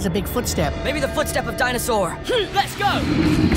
has a big footstep. Maybe the footstep of dinosaur. Hmm, let's go!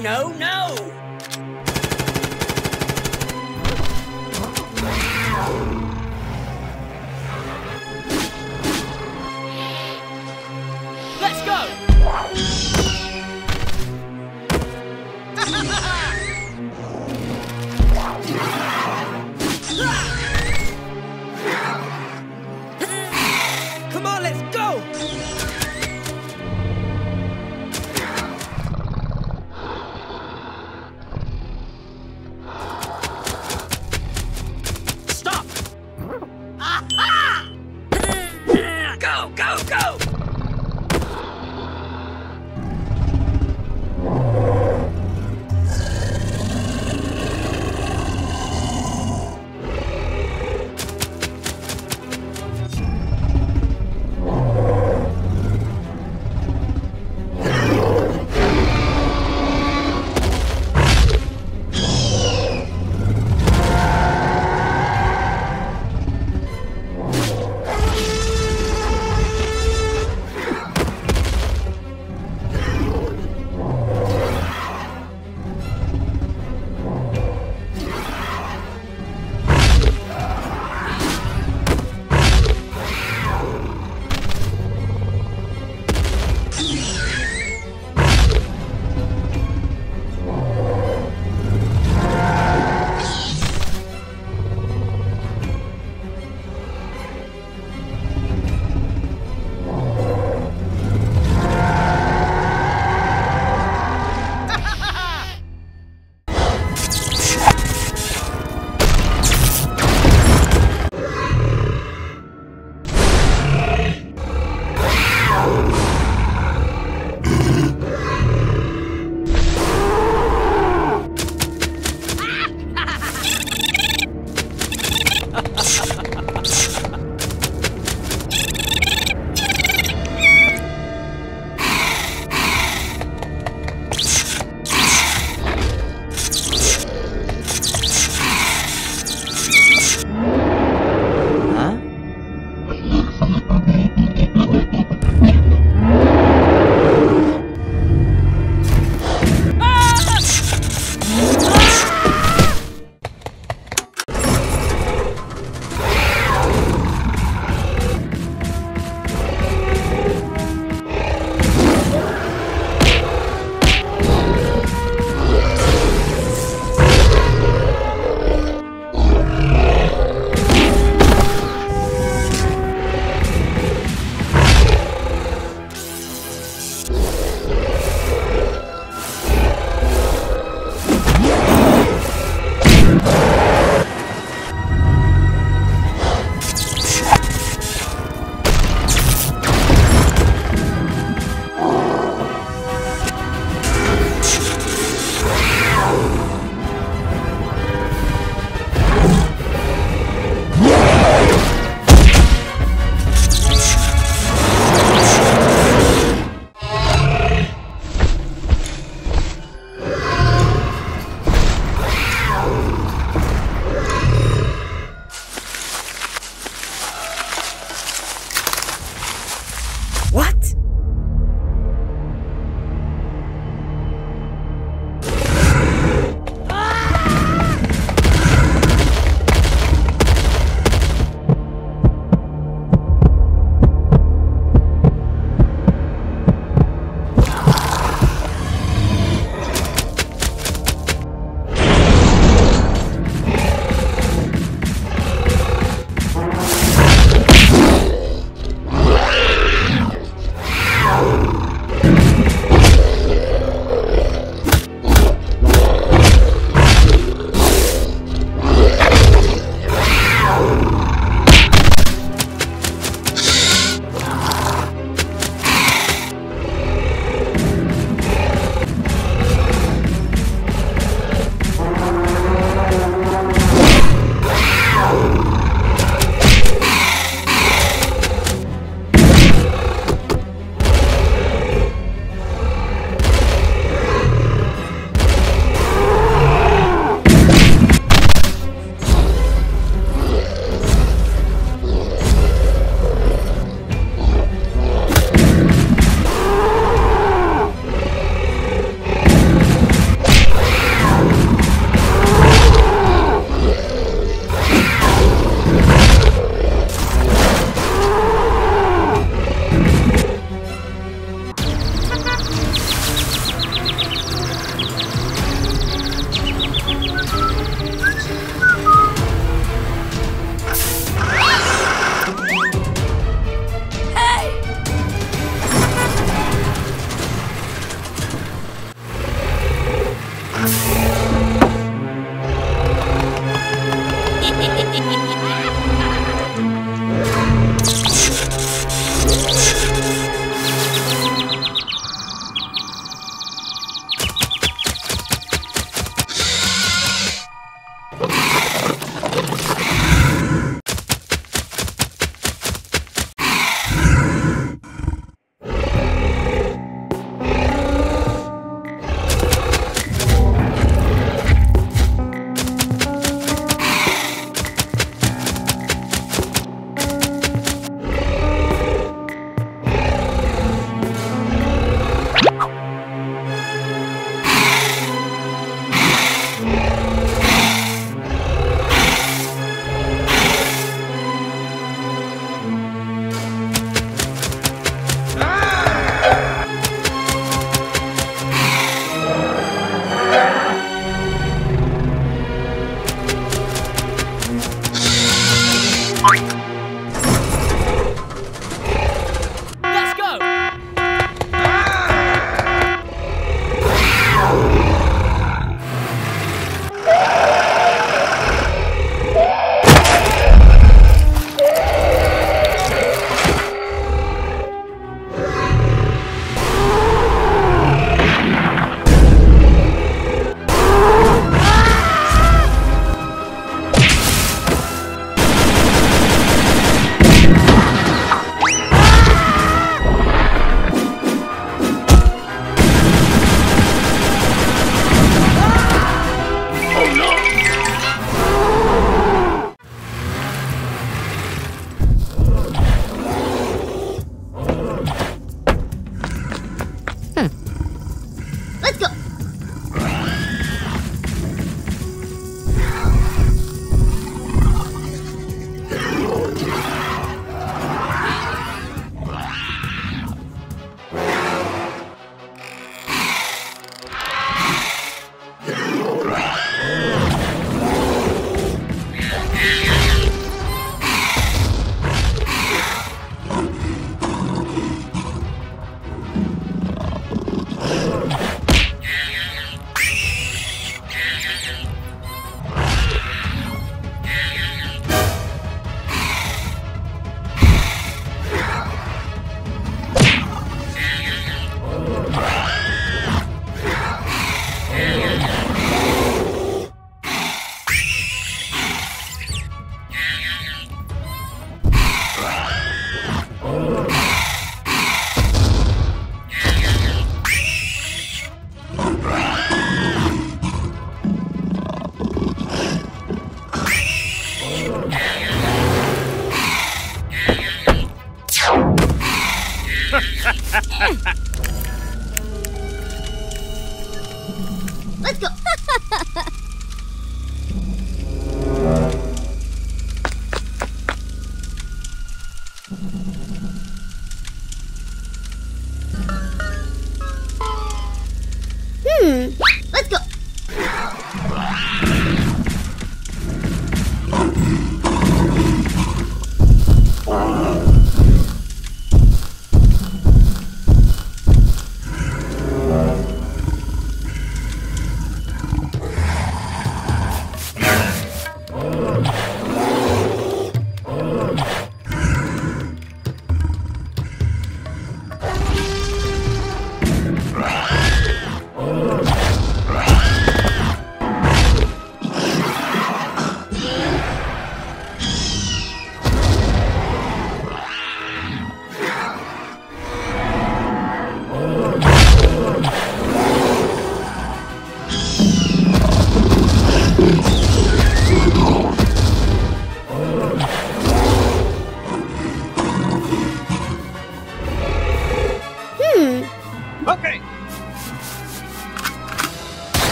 No, no,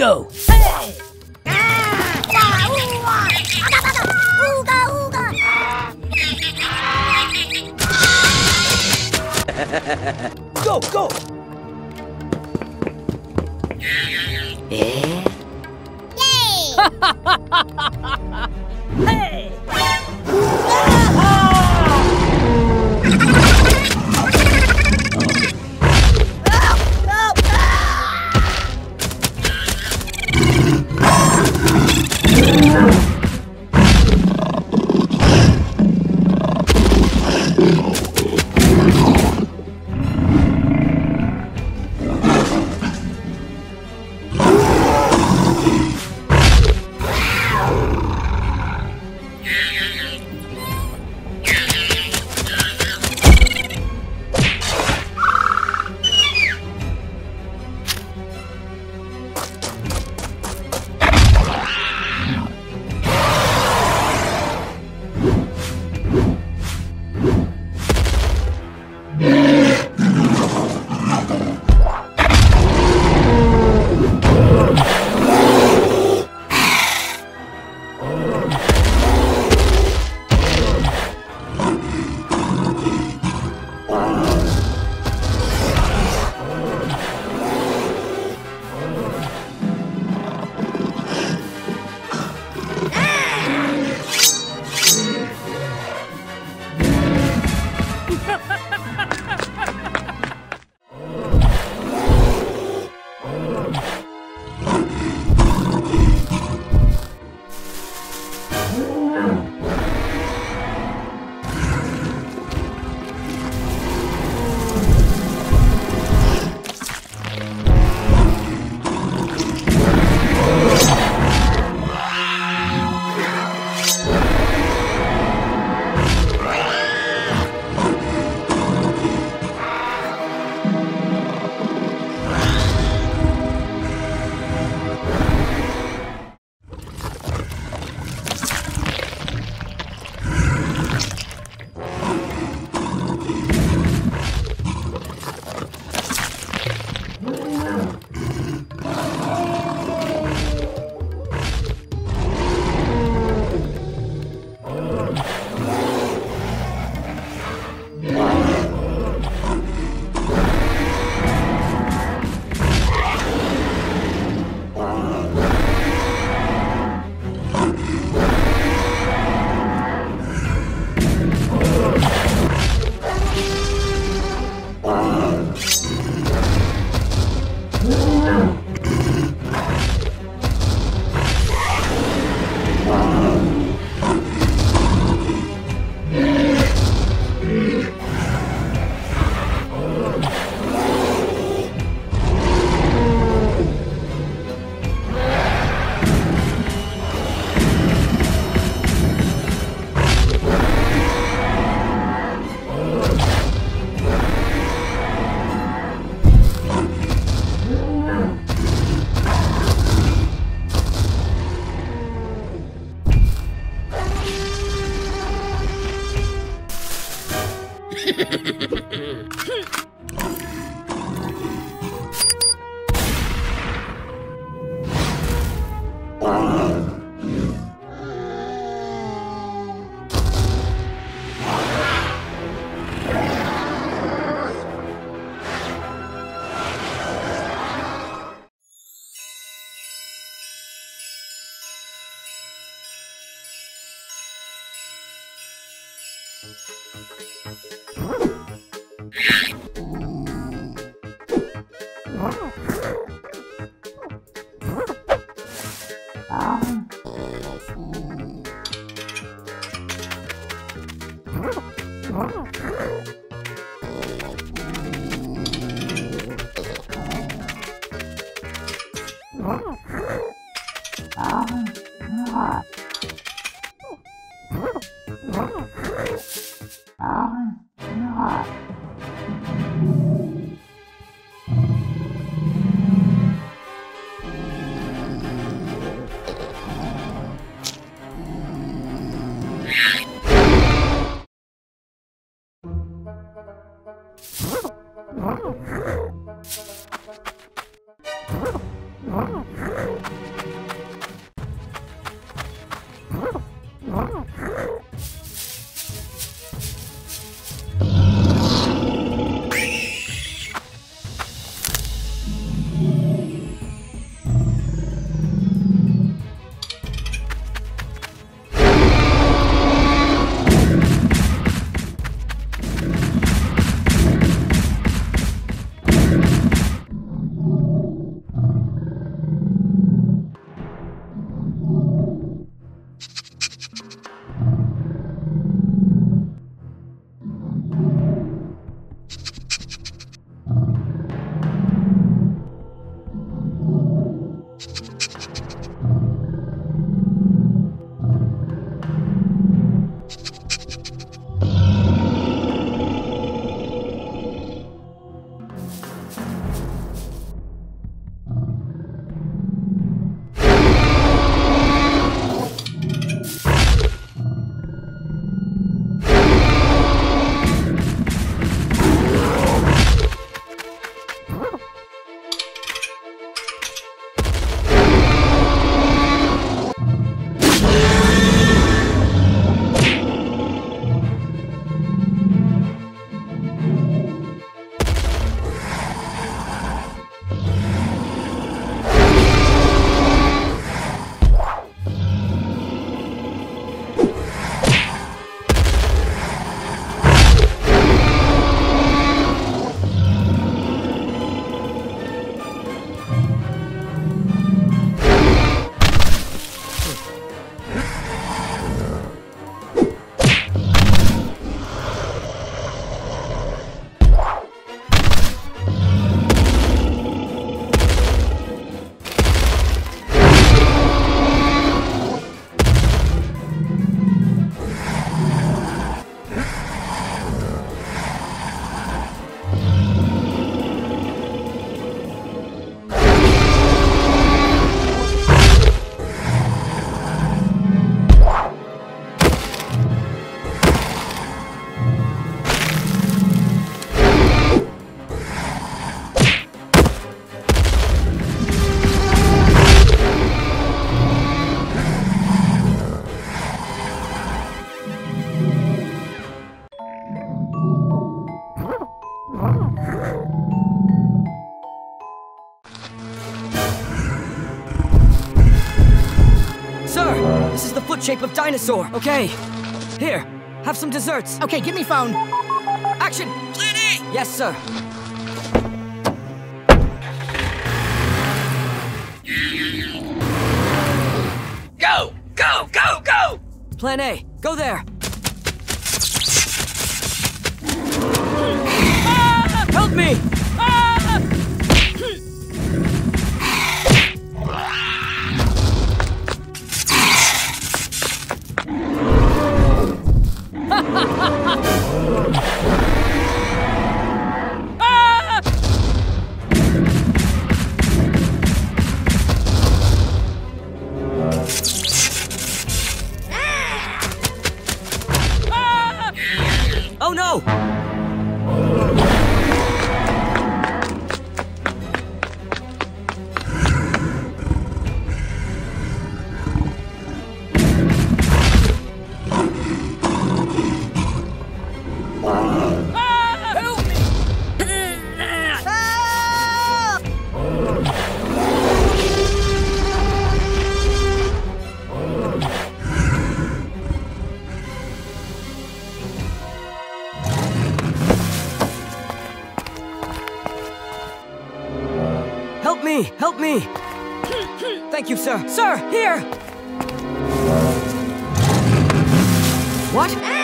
go! Sir, this is the foot shape of dinosaur. Okay. Here, have some desserts. Okay, give me phone. Action! Plan! Yes, sir. What?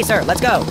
Okay, sir, let's go.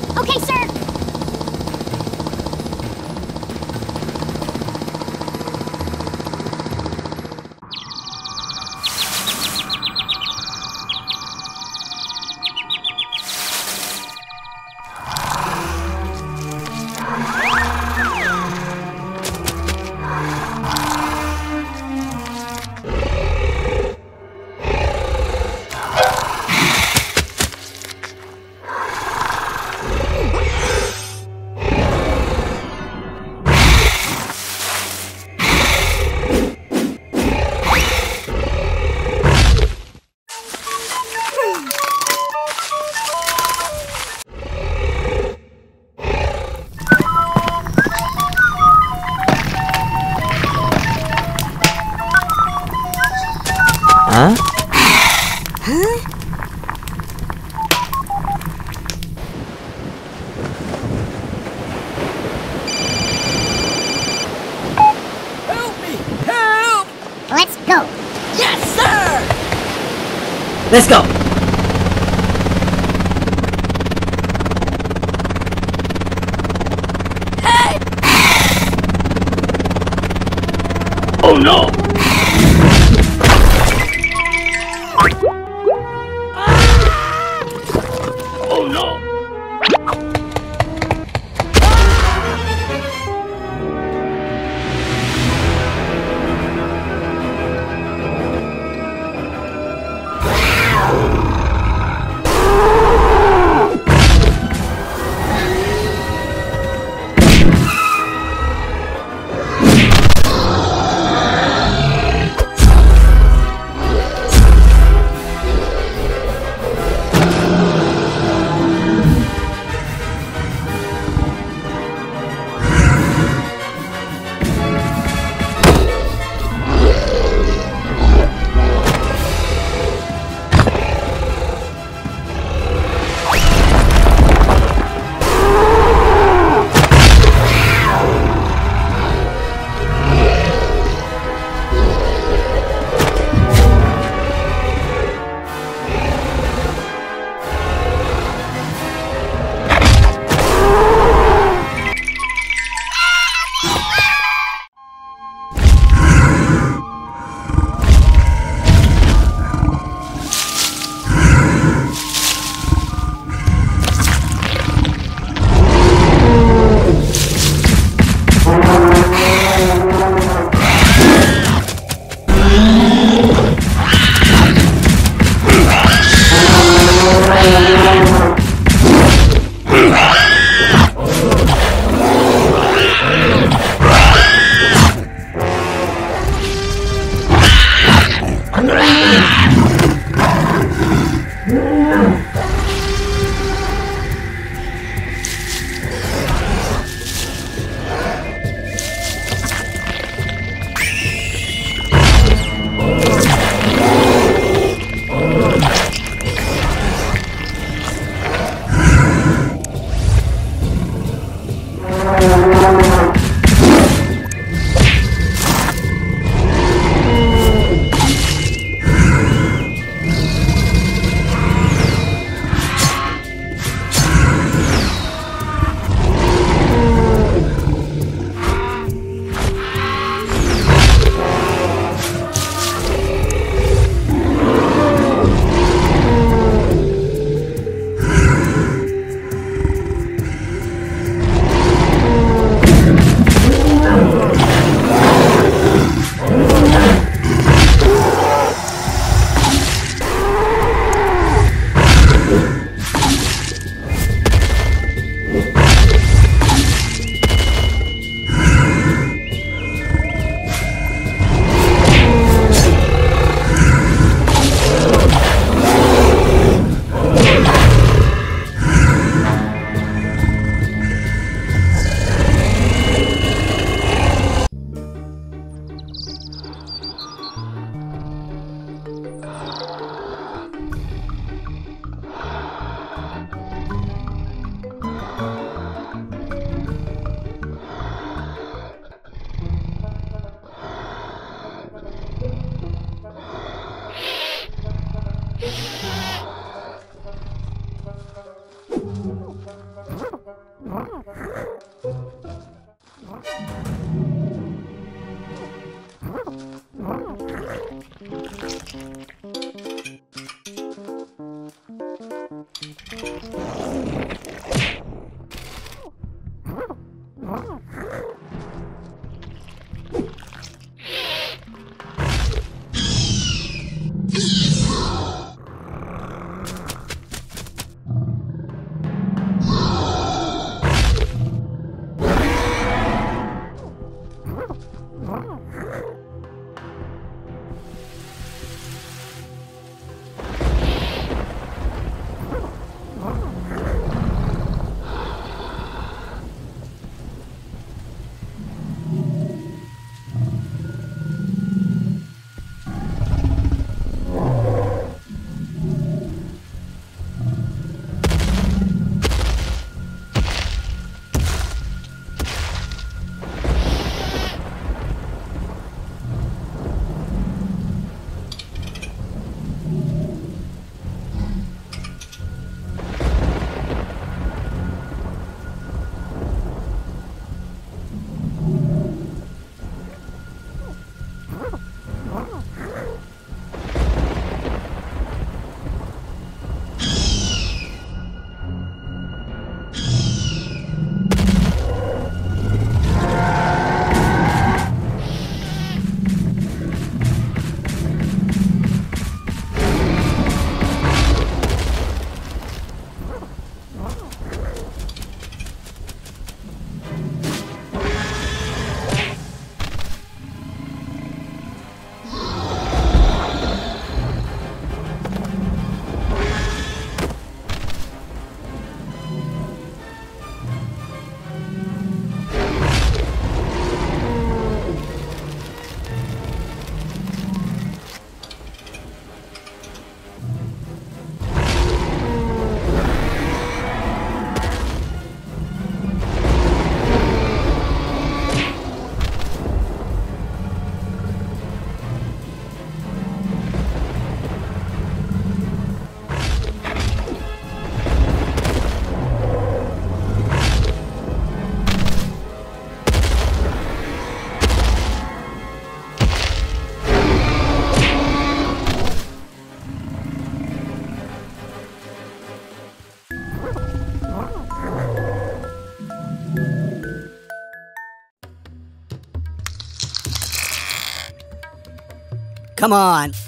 Come on.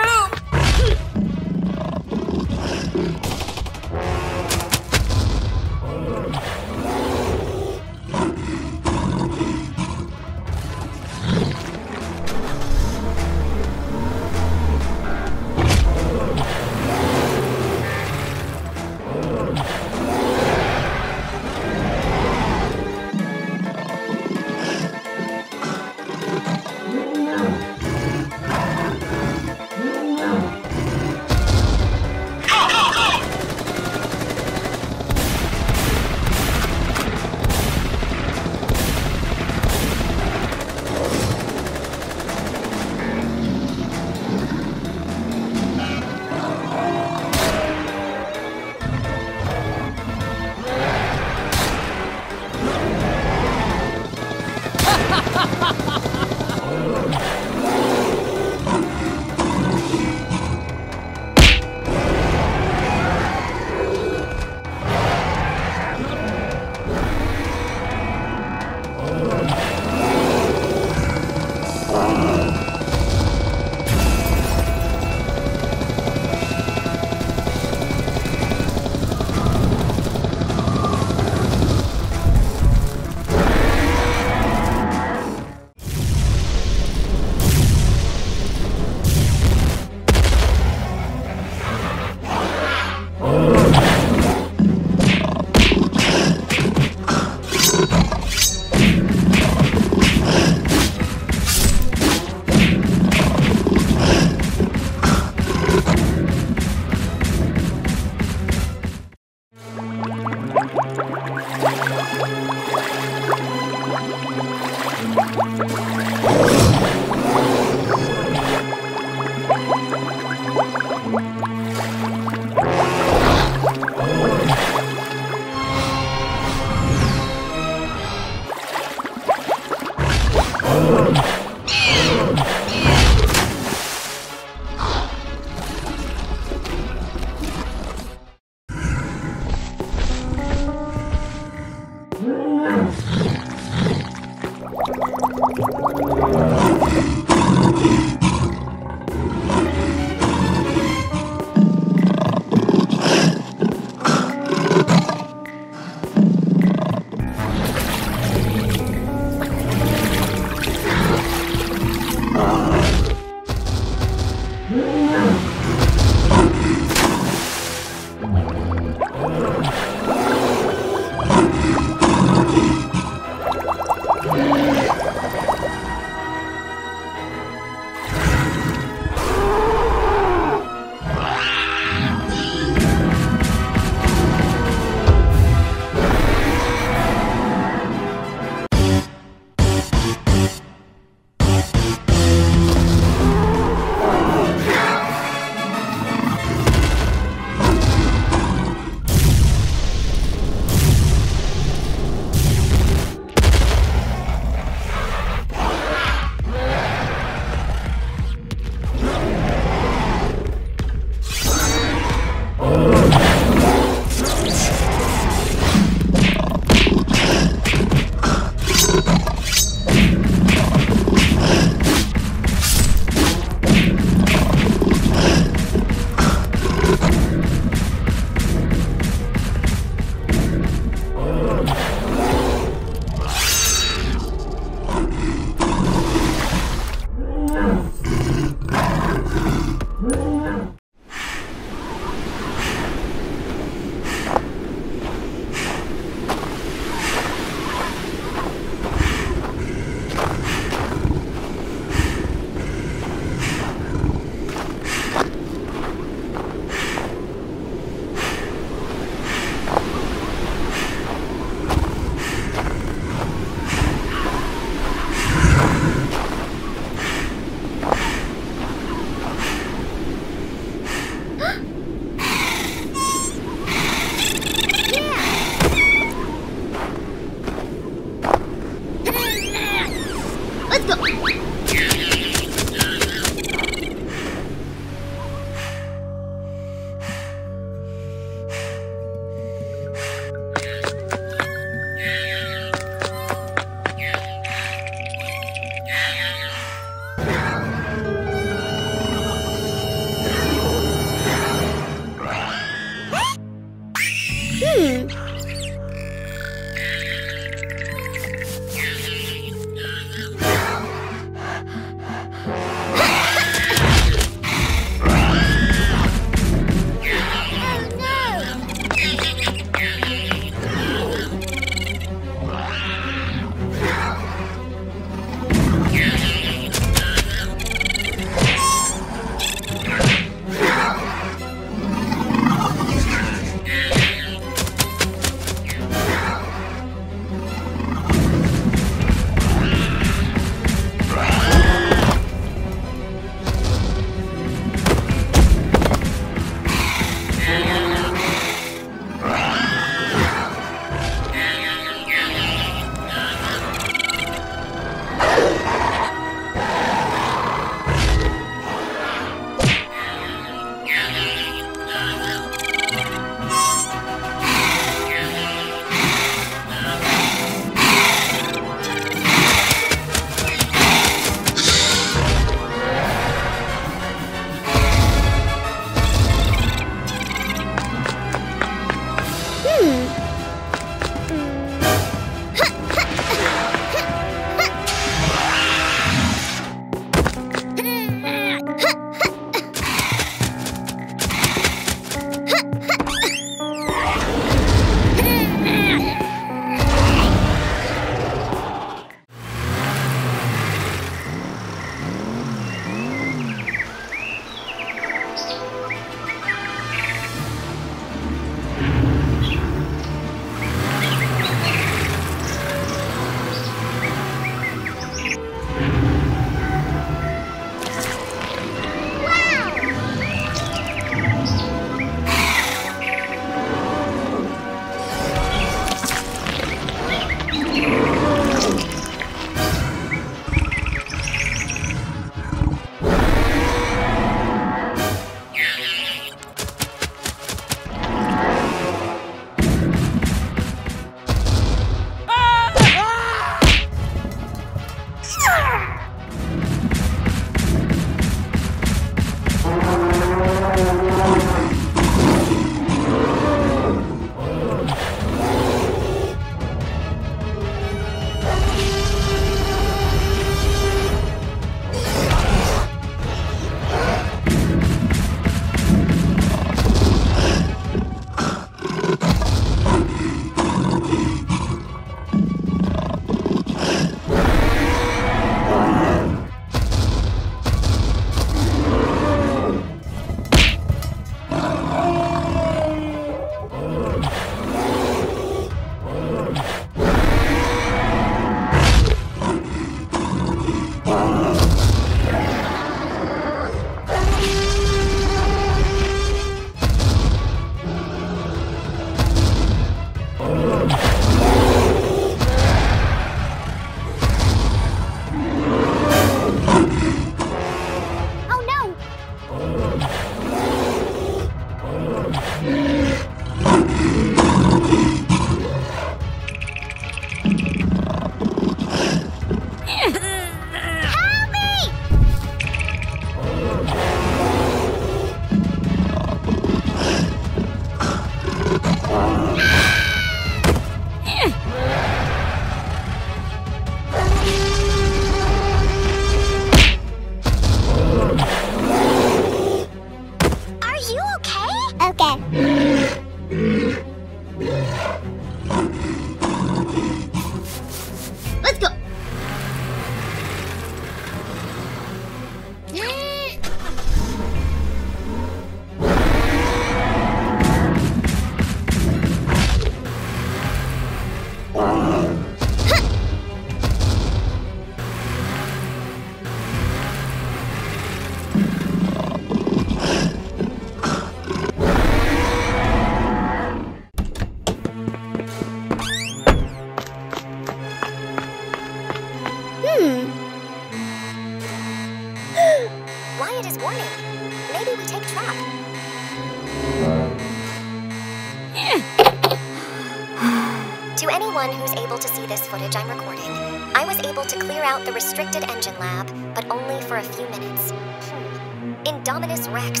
This footage I'm recording, I was able to clear out the restricted engine lab, but only for a few minutes. Hmm. Indominus Rex.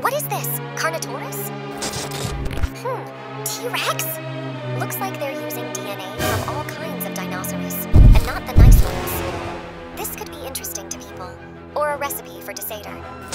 What is this? Carnotaurus? Hmm. T-Rex? Looks like they're using DNA from all kinds of dinosaurs, and not the nice ones. This could be interesting to people, or a recipe for Desater.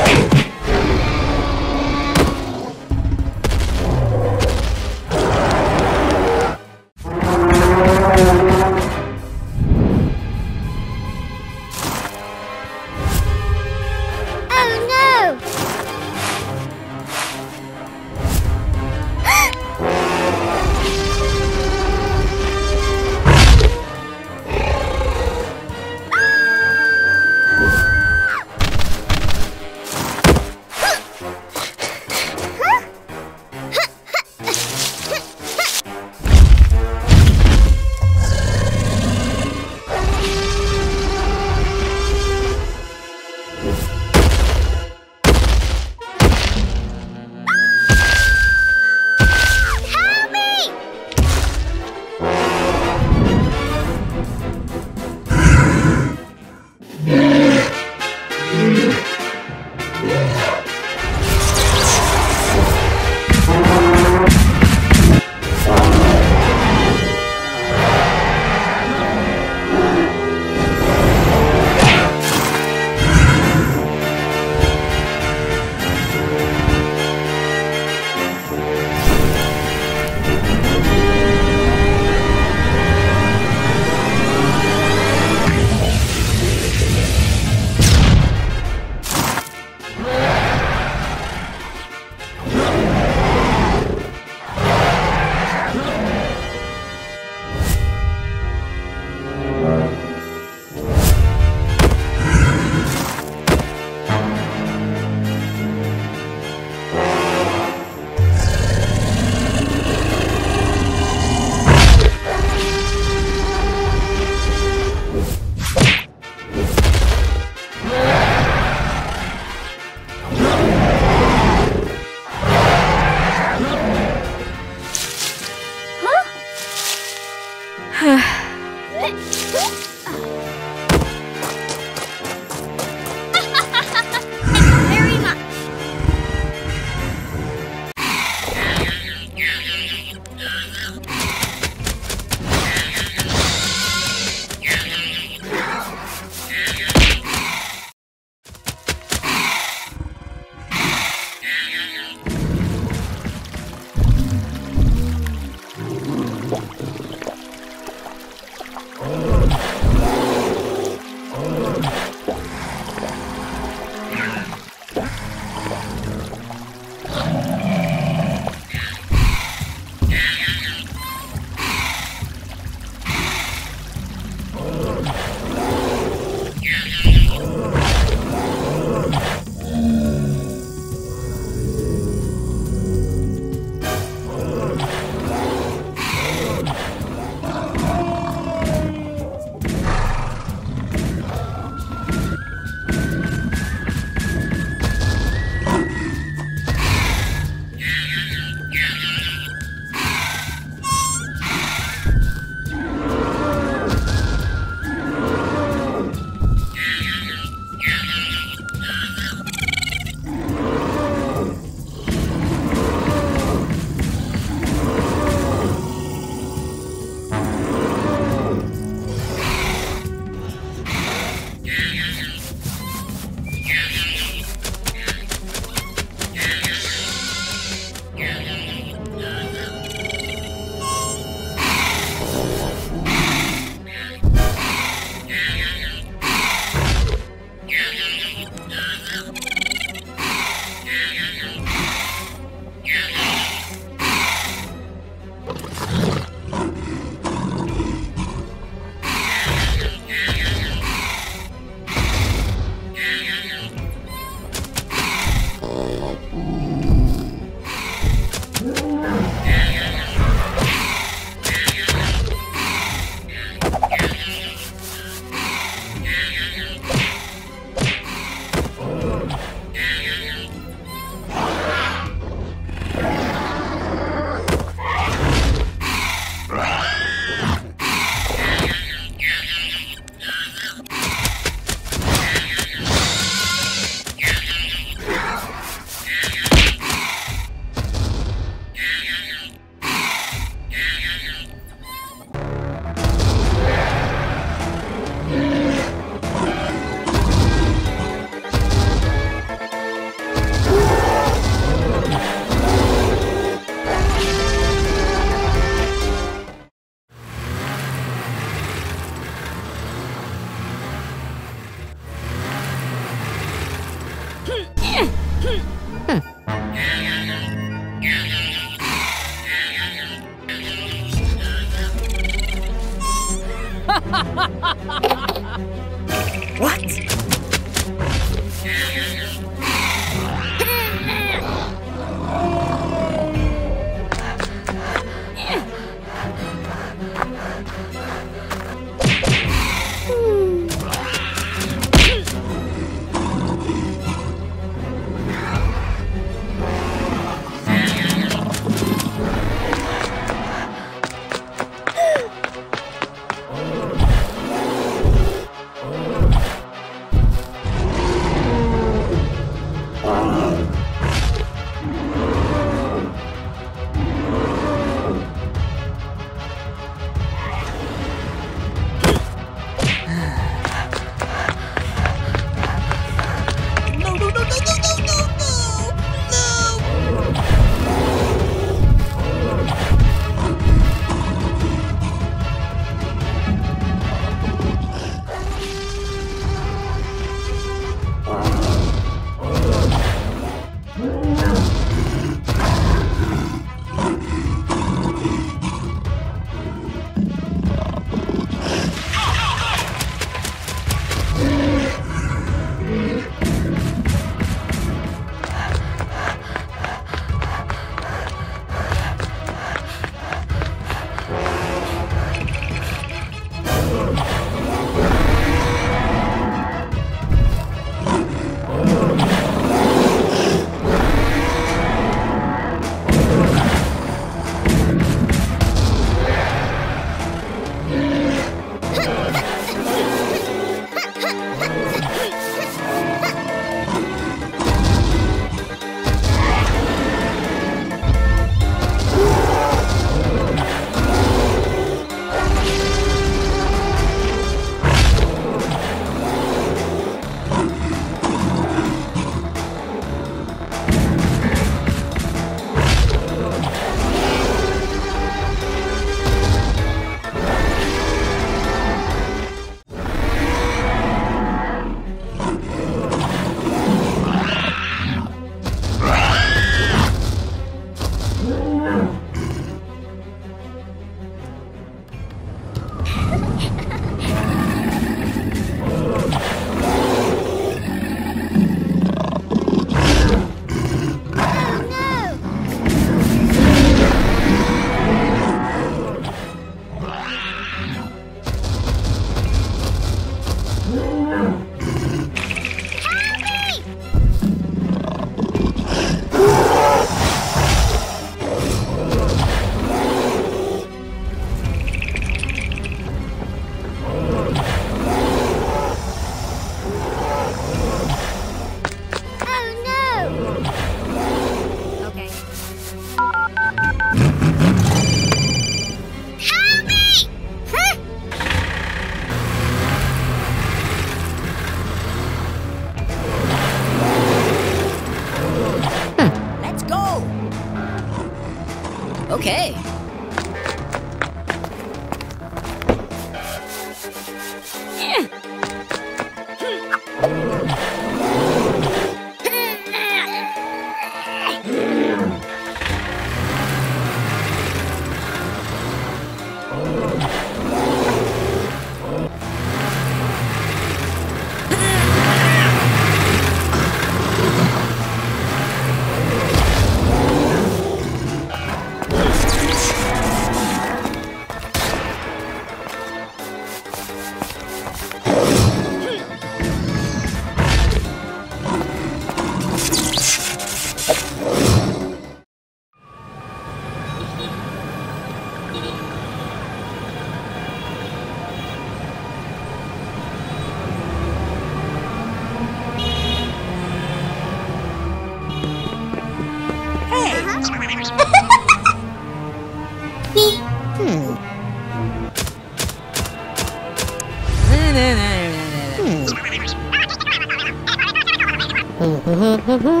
Huh?